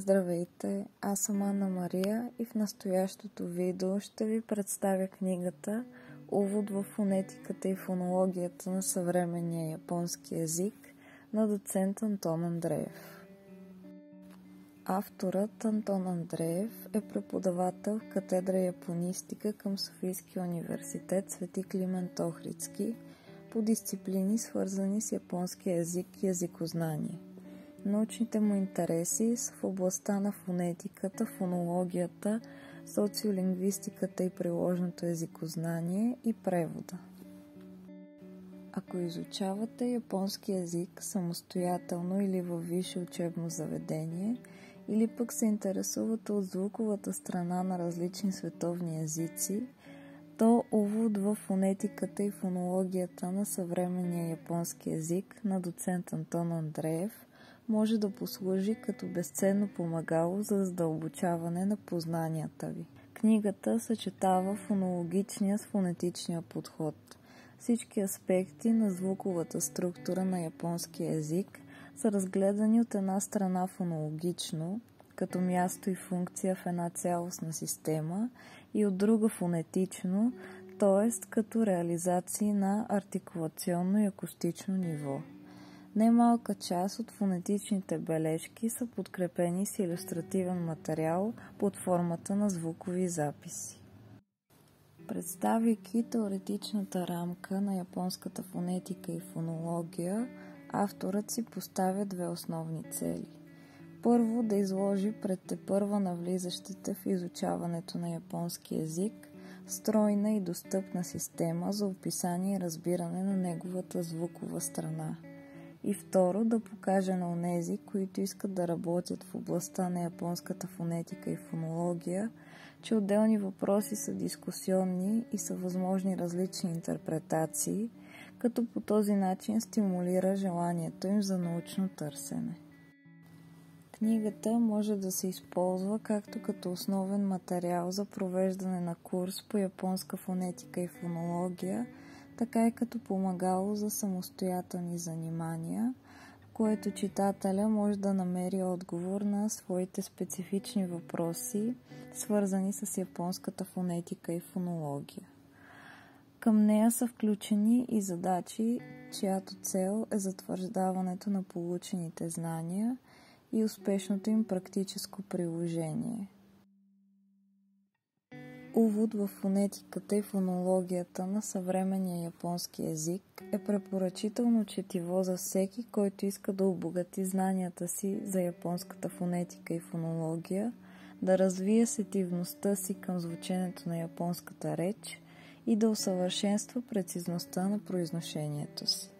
Здравейте, аз съм Анна Мария и в настоящото видео ще ви представя книгата Увод в фонетиката и фонологията на съвременния японски язик на доцент Антон Андреев. Авторът Антон Андреев е преподавател в катедра японистика към Софийския университет Свети Климент Охридски по дисциплини свързани с японски язик и язикознание – Научните му интереси са в областта на фонетиката, фонологията, социолингвистиката и приложното езикознание и превода. Ако изучавате японски язик самостоятелно или във висше учебно заведение, или пък се интересувате от звуковата страна на различни световни езици, то увод в фонетиката и фонологията на съвременния японски език на доцент Антон Андреев – може да послужи като безценно помагало за задълбочаване на познанията ви. Книгата съчетава фонологичния с фонетичния подход. Всички аспекти на звуковата структура на японския език са разгледани от една страна фонологично, като място и функция в една цялостна система, и от друга фонетично, т.е. като реализации на артикулационно и акустично ниво. Немалка част от фонетичните бележки са подкрепени с иллюстративен материал под формата на звукови записи. Представяйки теоретичната рамка на японската фонетика и фонология, авторът си поставя две основни цели. Първо да изложи пред те първа навлизащите в изучаването на японски език стройна и достъпна система за описание и разбиране на неговата звукова страна – и второ да покаже на онези, които искат да работят в областта на японската фонетика и фонология, че отделни въпроси са дискусионни и са възможни различни интерпретации, като по този начин стимулира желанието им за научно търсене. Книгата може да се използва както като основен материал за провеждане на курс по японска фонетика и фонология – така и като помагало за самостоятелни занимания, в което читателя може да намери отговор на своите специфични въпроси, свързани с японската фонетика и фонология. Към нея са включени и задачи, чиято цел е затвърждаването на получените знания и успешното им практическо приложение – Увод в фонетиката и фонологията на съвременния японски език е препоръчително четиво за всеки, който иска да обогати знанията си за японската фонетика и фонология, да развие сетивността си към звученето на японската реч и да усъвършенства прецизността на произношението си.